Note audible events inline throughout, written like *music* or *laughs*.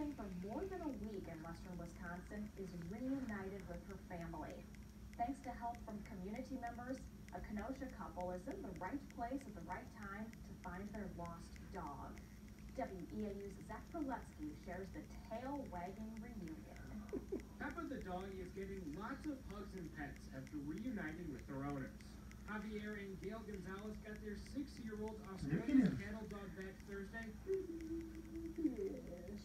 missing for more than a week in western Wisconsin, is reunited with her family. Thanks to help from community members, a Kenosha couple is in the right place at the right time to find their lost dog. WEAU's Zach Proletsky shares the tail-wagging reunion. Pepa the dog is getting lots of hugs and pets after reuniting with their owners. Javier and Gail Gonzalez got their six-year-old Australian cattle dog back Thursday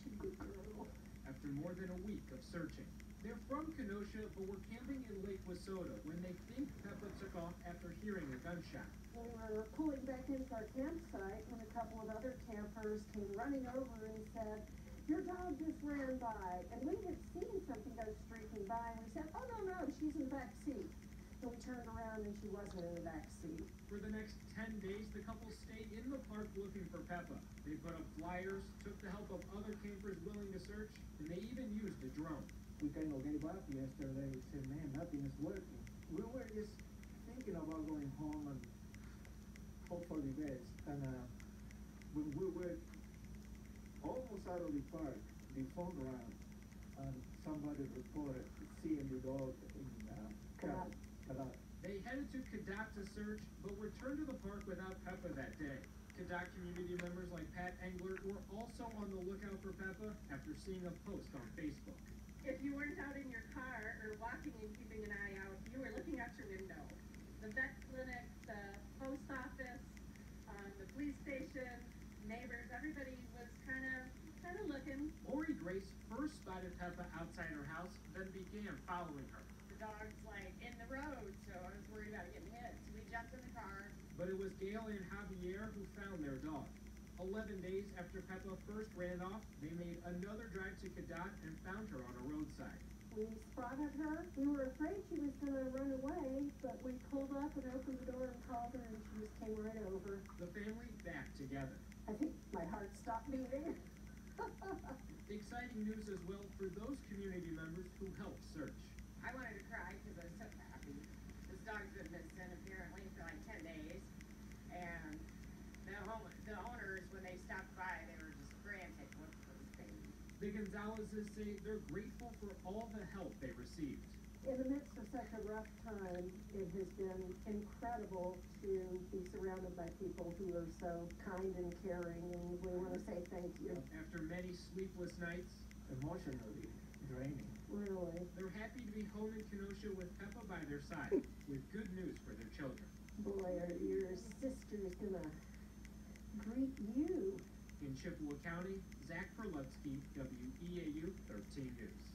Yeah, she's a good girl. after more than a week of searching. They're from Kenosha, but were camping in Lake Wissota when they think Pepa took off after hearing a gunshot. We were pulling back into our campsite when a couple of other campers came running over and said, your dog just ran by. And we had seen something go streaking by and we said, oh, no, no, she's in the back seat. So we turned around and she wasn't in the back seat. For the next 10 days, the couple stayed in the park looking for Pepa. They put up flyers, took the help of other campers willing to search, and they even used a drone. we kind of gave up yesterday. We said, man, nothing is working. We were just thinking about going home and hope for the best. And uh, when we were almost out of the park, the phone rang, and somebody reported seeing the dog in uh, Cadott. Cadott. They headed to Cadott to search, but returned to the park without Pepa that day. Cadott community members like Pat Englert were also on the lookout for Pepa after seeing a post on Facebook. if you weren't out in your car or walking and keeping an eye out, you were looking out your window. The vet clinic, the post office, um, the police station, neighbors, everybody was kind of, kind of looking. Lori Grace first spotted Pepa outside her house, then began following her. The dog's like in the road, so I was worried about getting hit. So we jumped in the car. But it was Gail and Javier 11 days after Pepa first ran off, they made another drive to Cadott and found her on a roadside. We spotted her. We were afraid she was going to run away, but we pulled up and opened the door and called her, and she just came right over. The family back together. I think my heart stopped beating. *laughs* Exciting news as well for those community members who helped. The Gonzalezes say they're grateful for all the help they received. In the midst of such a rough time, it has been incredible to be surrounded by people who are so kind and caring, and we want to say thank you. After many sleepless nights, Emotionally draining. Really. they're happy to be home in Kenosha with Pepa by their side, *laughs* with good news for their children. Boy, are your sister's gonna greet you. In Chippewa County, Zach Perlupski, WEAU 13 News.